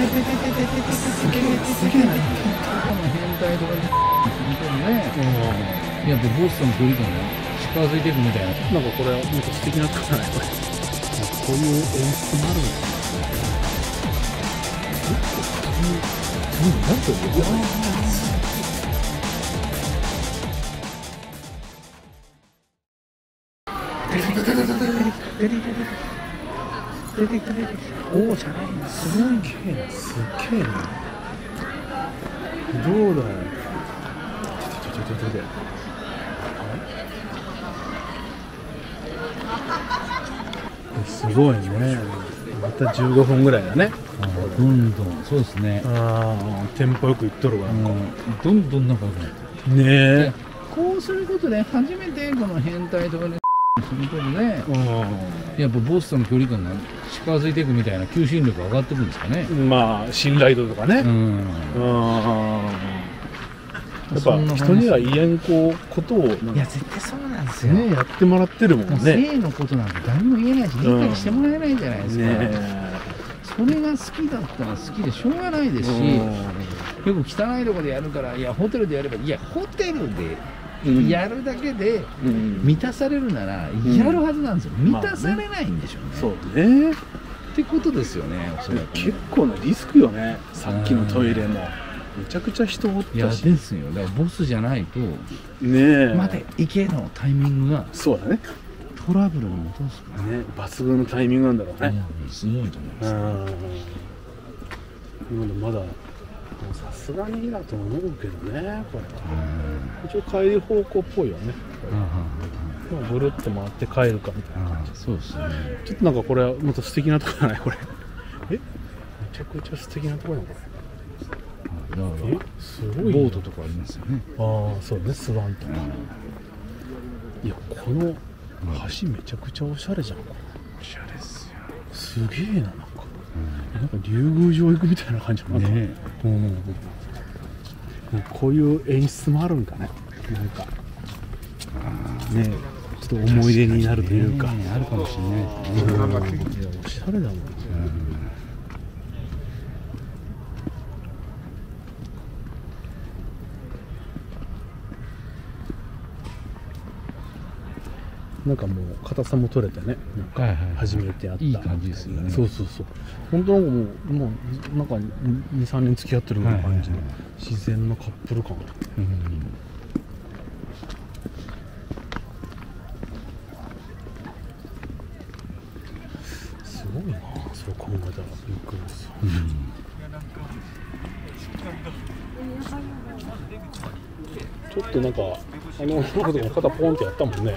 すげえすげえな変態とかに本当にねやっぱボスとの距離感が近づいていくみたいななんかこれもっと素敵なとこじゃないこれこういう演出もあるんですね普通になんというおおじゃな。いんですすげえな。すげえな。どうだよ。ちょちょちょちょちょすごいね。また15分ぐらいだね。どんどん。そうですね。ああテンポよくいっとるわ。うん。どんどん仲良くなってね。え。こうすることで初めてこの変態とかにすることでやっぱボスとの距離感が近づいていくみたいな求心力が上がってくるんですかね。うんまあ信頼度とかね。うん。うん。やっぱ人には言えんこうことをいや絶対そうなんですよ、ねやってもらってるもんね。性のことなんて誰も言えないし理解してもらえないじゃないですか、ねそれが好きだったら好きでしょうがないですし、よく汚いところでやるからいやホテルでやればいやホテルでうんやるだけでうん。満たされるならやるはずなんですよ、満たされないんでしょうね、そうね。ってことですよねおそらくね。結構なリスクよね。さっきのトイレも。めちゃくちゃ人おっいやですよ。だからボスじゃないとねえ。待て行けのタイミングがそうだね。トラブルに落とすから。ね抜群のタイミングなんだろうね。うんすごいと思います、うんまだもうさすがにだと思うけどねこれは。一応帰り方向っぽいよね。まあぐるっと回って帰るかみたいな。感じそうですね。ちょっとなんかこれはもっと素敵なとこじゃない？これ。え？めちゃくちゃ素敵なとこやんこだかすごいボートとかありますよね。ああそうねスワンとか。いやこの橋めちゃくちゃおしゃれじゃん。これおしゃれですよ。すげえななんか、なんか竜宮城行くみたいな感じなんか、ねうんこういう演出もあるんかね。なんか。ねちょっと思い出になるというか、ね。あるかもしれないですね。うん。いやおしゃれだもん、なんかもう硬さも取れてねなんかはいはい。初めてやった。いい感じですよね。そうそうそう。本当なんかもうもうなんか23年付き合ってるような感じのはいはい自然なカップル感。うんすごいなそう考えたらびっくりです。ちょっとなんかあの女の子の肩ポンってやったもんね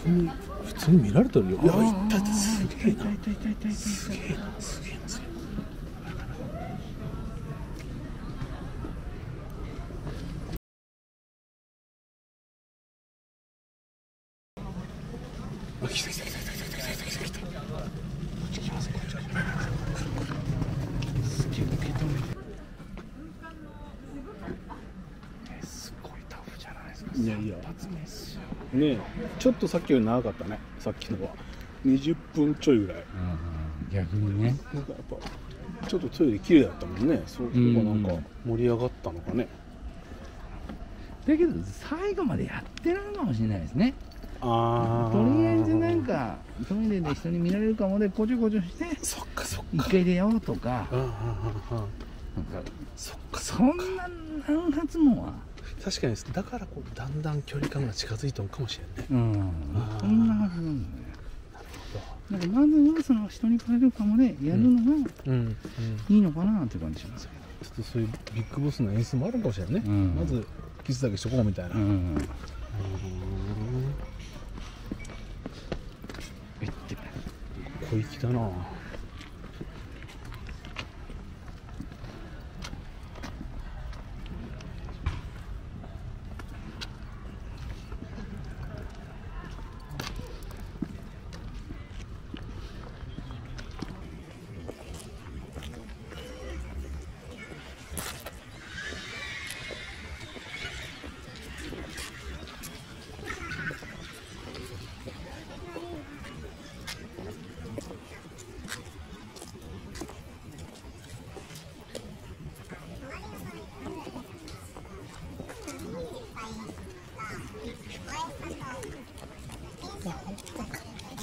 普通に普通に見られてるよ。いやいったすげえな。すげえな。すげえなすげえ来た。来た来た来た。来た来た来た。来たこっち来ますこっち来ますすげえ受け止めてすごいタフじゃないですかいやいやねえ。ちょっとさっきより長かったね。さっきのは。20分ちょいぐらい。逆にね。なんかやっぱちょっとトイレ綺麗だったもんね。そこがなんか盛り上がったのかね。だけど最後までやってないかもしれないですね。ああとりあえずなんかトイレで人に見られるかもでこちょこちょしてそっかそっか。一回出ようとか。なんかそっか。そんな何発もは確かにだからこうだんだん距離感が近づいたのかもしれない、うん、そんなはずなんだねるかどまずはその人にされるかもでやるのがいいのかなって感じしますけど、ちょっとそういうビッグボスの演出もあるかもしれないね、うん、まずキスだけしとこうみたいな、うん、うん、こいきだな。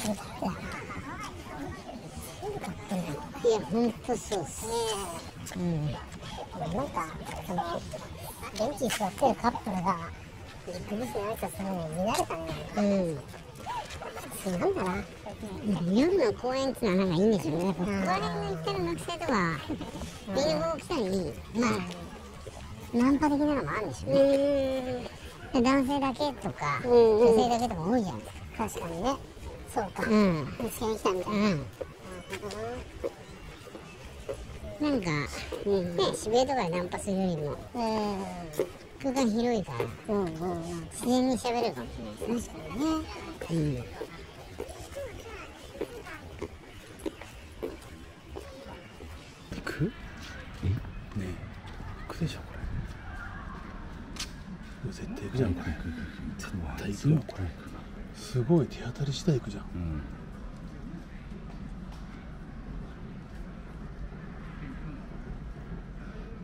いや、ほん。とそうっす。うん。なん。か、その、ベンチに座ってるカップルが、ビッグボスに挨拶するの見られたね。うん。普通なん。だな。夜の公園っていうのはなん。かいいん。でしょうね。公園に行ってる学生とか、ビンゴを着たり、まあ、ナンパ的なのもあるん。でしょうね。で男性だけとか、女性だけとか多いじゃん。確かにね。そうか。うん。見つけに来たみたいな。うん。なんか、ね、渋谷とかでナンパするよりも、空間広いから、自然に喋れるかもしれないです。確かにね。うん。行く？え？ねえ行くでしょこれ絶対行くじゃんこれ絶対行くよこれすごい手当たり次第行くじゃん。うん。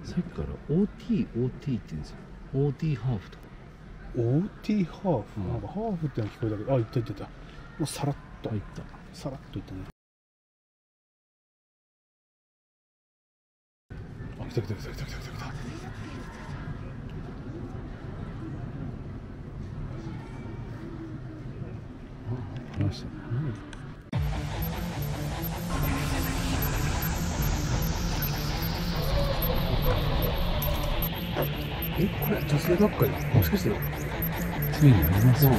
さっきから OT、OT って言うんですよ。OT ハーフとか。OT ハーフ、うん。なんかハーフってのは聞こえたけどあ行った行った行った。もうさらっと。入った。さらっといったね。あ来た来た来た来た来た来たました。ねえこれ女性ばっかり？もしかして。ついにありますよ